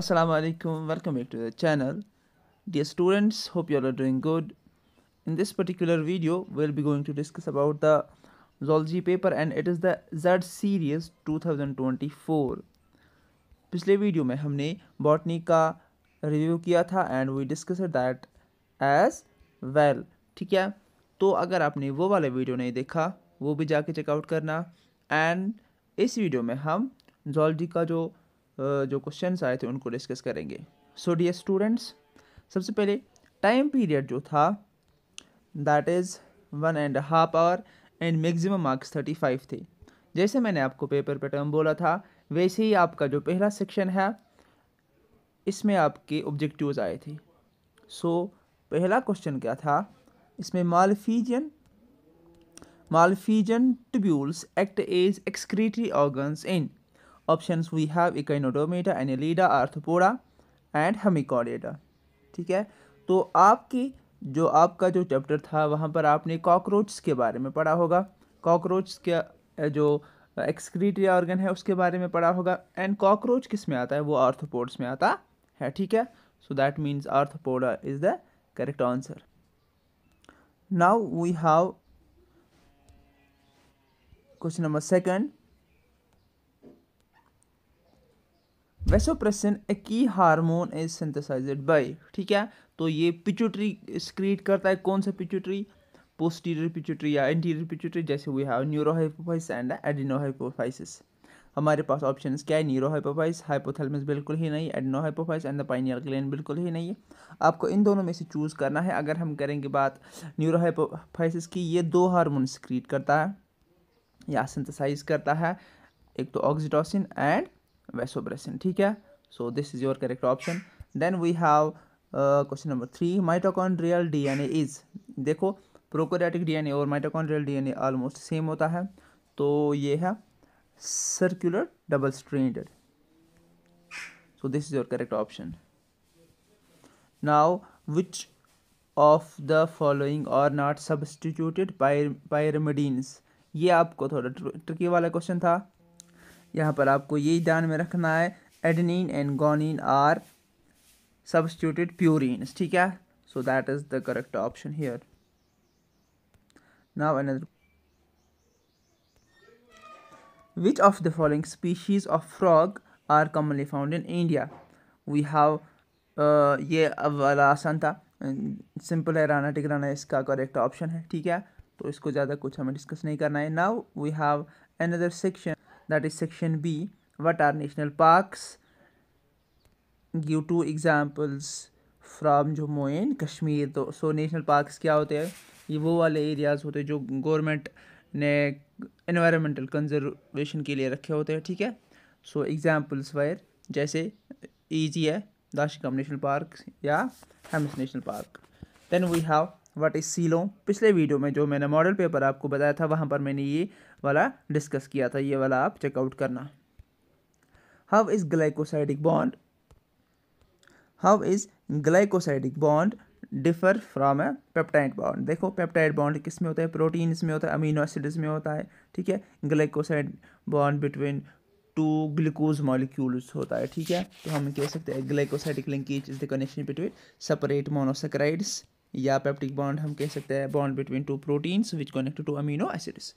Assalamu alaikum, welcome back to the channel. Dear students, hope you all are doing good. In this particular video, we'll be going to discuss about the zoology paper and it is the Z series 2024. पिछले video में हमने botany का review किया था and we discuss that as well ठीक है तो अगर आपने वो वाला वीडियो नहीं देखा वो भी जाके चेकआउट करना एंड इस वीडियो में हम जोलॉजी का जो जो क्वेश्चन आए थे उनको डिस्कस करेंगे। सो डियर स्टूडेंट्स सबसे पहले टाइम पीरियड जो था that is one and half hour and maximum marks thirty five थे। जैसे मैंने आपको पेपर पे टर्म बोला था वैसे ही आपका जो पहला सेक्शन है इसमें आपके ऑब्जेक्टिव्स आए थे। सो so, पहला क्वेश्चन क्या था? इसमें Malpighian Malpighian tubules act as excretory organs in options we have echinodermata annelida arthropoda and hemichordata ठीक है? तो आपकी, जो आपका जो चैप्टर था, वहाँ पर आपने कॉकरोच के बारे में पढ़ा होगा। कॉकरोच के जो एक्सक्रीटरी ऑर्गन है, उसके बारे में पढ़ा होगा। एंड कॉकरोच किसमें आता है? वो आर्थोपोड्स में आता है, ठीक है? So that means arthropoda is the correct answer now we have question number second vasopressin a key hormone is synthesized bye ठीक है? तो ये पिचुट्री स्क्रीट करता है कौन सा पिचुट्री पोस्टीरियर पिचुट्री या एंटीरियर पिचुट्री जैसे we have neurohypophysis and adenohypophysis हमारे पास ऑप्शन क्या है? न्यूरोहाइपोफाइस हाइपोथैलेमस बिल्कुल ही नहीं adenohypophysis and the pineal gland बिल्कुल ही नहीं है। आपको इन दोनों में से चूज़ करना है। अगर हम करेंगे बात न्यूरोहाइपोफाइसिस की, ये दो हार्मोन स्क्रीट करता है या सिंथेसाइज करता है। एक तो ऑक्सीटोसिन एंड vasopressin ठीक है so this is your correct option then we have question number three mitochondrial DNA is देखो प्रोकोरेटिक डीएनए और माइटोकॉन्ड्रियल डीएनए ऑलमोस्ट सेम होता है तो ये है circular double stranded so this is your correct option now which of the following are not substituted by pyrimidines ये आपको थोड़ा ट्रिकी वाला क्वेश्चन था यहाँ पर आपको ये ध्यान में रखना है adenine and guanine are substituted purines ठीक है? So that is the correct option here another which of the following species of frog are commonly found in India? We have uh, ये वाला आसान था। सिंपल है राना टिकराना इसका करेक्ट ऑप्शन है ठीक है? तो इसको ज़्यादा कुछ हमें डिस्कस नहीं करना है। Now we have another section that is section b, what are national parks? Give two examples from Jammu and Kashmir तो सो नेशनल पार्क्स क्या होते हैं? ये वो वाले एरियाज़ होते हैं जो गवर्नमेंट ने इन्वायरमेंटल कंजर्वेशन के लिए रखे होते हैं, ठीक है? सो एग्जांपल्स वायर जैसे ईजी है दाशिकम नेशनल पार्क या Hemis national park then we have what is silo पिछले वीडियो में जो मैंने मॉडल पेपर आपको बताया था, वहाँ पर मैंने ये वाला डिस्कस किया था, ये वाला आप चेकआउट करना। How is glycosidic bond how is glycosidic bond differ from a peptide bond देखो पेप्टाइड बॉन्ड किसमें होता है? प्रोटीन में होता है अमीनो एसिड्स में होता है, ठीक है? Glycoside bond between two glucose molecules होता है, ठीक है? तो हम कह सकते हैं glycosidic linkage is the connection between separate monosaccharides या पेप्टिक बॉन्ड हम कह सकते हैं bond between two proteins which connect two amino acids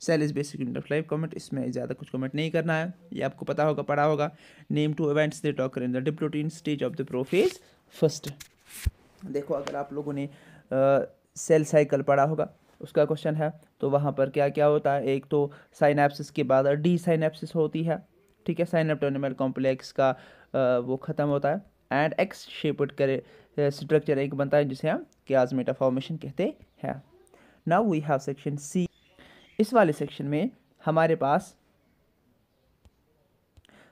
cell is basic unit of life comment इसमें ज़्यादा कुछ कमेंट नहीं करना है। ये आपको पता होगा पढ़ा होगा। Name two events they occur in the diplotene stage of the prophase first देखो अगर आप लोगों ने सेल uh, साइकिल पढ़ा होगा उसका क्वेश्चन है तो वहाँ पर क्या क्या होता है? एक तो साइनेप्सिस के बाद डी साइनेप्सिस होती है ठीक है? साइनेप्टोनिमल कॉम्प्लेक्स का आ, वो ख़त्म होता है। एंड एक्स शेपड करे स्ट्रक्चर एक बनता है जिसे हम क्याजमेटा फॉर्मेशन कहते हैं। Now we have section C इस वाले सेक्शन में हमारे पास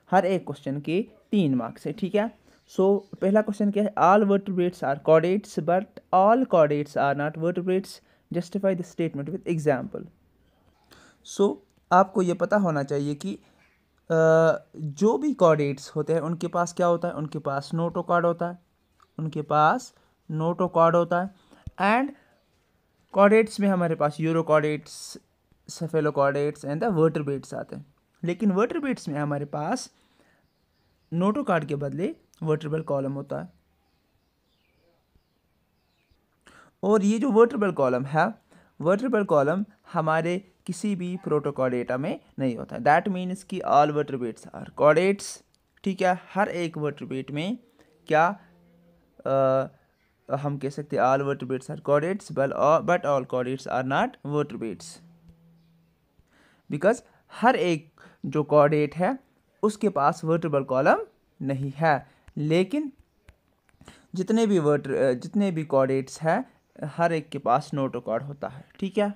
हर एक क्वेश्चन के तीन मार्क्स है ठीक है? सो so, पहला क्वेश्चन क्या है? All vertebrates are chordates but all chordates are not vertebrates justify the statement with example so आपको ये पता होना चाहिए कि जो भी कॉर्डेट्स होते हैं, उनके पास क्या होता है? उनके पास नोटो कार्ड होता है। उनके पास नोटो कार्ड होता है। एंड कॉर्डेट्स में हमारे पास urochordates cephalochordates and the vertebrates आते हैं। लेकिन वर्टरबेट्स में हमारे पास नोटो कार्ड के बदले वर्टरबल कॉलम होता है। और ये जो वर्टेबल कॉलम है वर्टेबल कॉलम हमारे किसी भी प्रोटोकॉडेटा में नहीं होता दैट मीन्स कि ऑल वर्टरबेट्स आर कॉडेट्स ठीक है? हर एक वर्टरबेट में क्या आ, हम कह सकते हैं ऑल वर्टरबेट्स आर कॉडेट्स बल but all chordates are not vertebrates because हर एक जो कॉडेट है उसके पास वर्टेबल कॉलम नहीं है। लेकिन जितने भी वर्ट जितने भी कॉडेट्स हैं हर एक के पास नोट रिकॉर्ड होता है, ठीक है?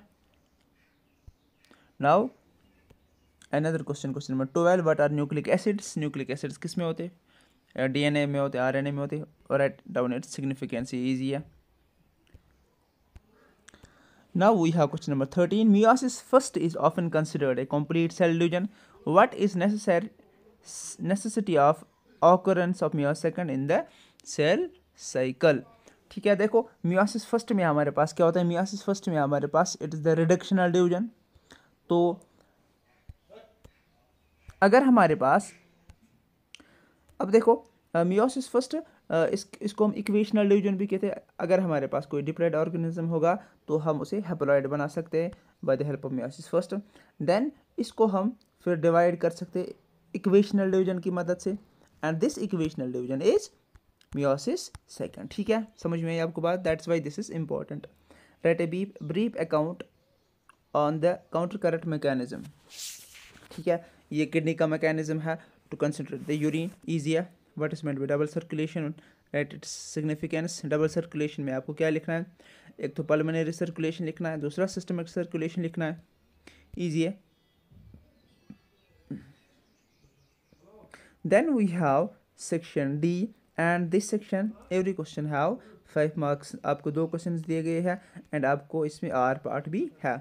Now another question question number twelve what are nucleic acids nucleic acids किसमें होते? डीएनए में होते आरएनए में होते, और write down it significancy easy है। Now we have question number thirteen meiosis first is often considered a complete cell division what is necessary necessity of occurrence of meiosis second in the cell cycle ठीक है, देखो meiosis first में हमारे पास क्या होता है? Meiosis first में हमारे पास it is the reductional division तो अगर हमारे पास, अब देखो मियोसिस फ़र्स्ट इस, इसको हम इक्वेशनल डिवीज़न भी कहते हैं। अगर हमारे पास कोई डिप्लाइड ऑर्गेनिज्म होगा तो हम उसे हेप्लॉइड बना सकते हैं by the help of meiosis first then इसको हम फिर डिवाइड कर सकते हैं इक्वेशनल डिवीज़न की मदद से. And this equational division is meiosis second ठीक है? समझ में आई आपको बात? That's why this is important write a b brief account on the counter current mechanism ठीक है? ये किडनी का मैकेनिज्म है to consider the urine easy है. What is meant by double circulation write its significance double circulation में आपको क्या लिखना है? एक तो पल्मोनरी सर्कुलेशन लिखना है, दूसरा सिस्टमिक सर्कुलेशन लिखना है। ईजी है. Then we have section D and this section every question have five marks आपको दो क्वेश्चन दिए गए हैं एंड आपको इसमें आर पार्ट भी है।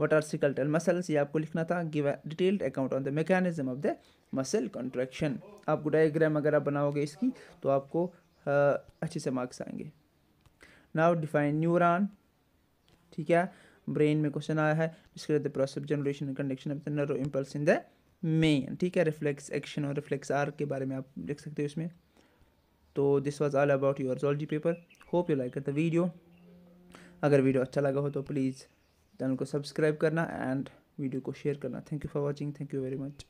वट आर सिकल्टल मसल्स ये आपको लिखना था। Give detailed account on the mechanism of the muscle contraction आपको डायग्राम अगर आप बनाओगे इसकी तो आपको अच्छे से मार्क्स आएँगे। नाउ डिफाइन न्यूरॉन ठीक है? ब्रेन में क्वेश्चन आया है। Describe the process generation and conduction of the nerve impulse in the man ठीक है? रिफ्लेक्स एक्शन और रिफ्लेक्स आर के बारे में आप लिख सकते हो इसमें। तो this was all about your zoology paper hope you like the video अगर वीडियो अच्छा लगा हो तो प्लीज़ चैनल को सब्सक्राइब करना एंड वीडियो को शेयर करना. Thank you for watching thank you very much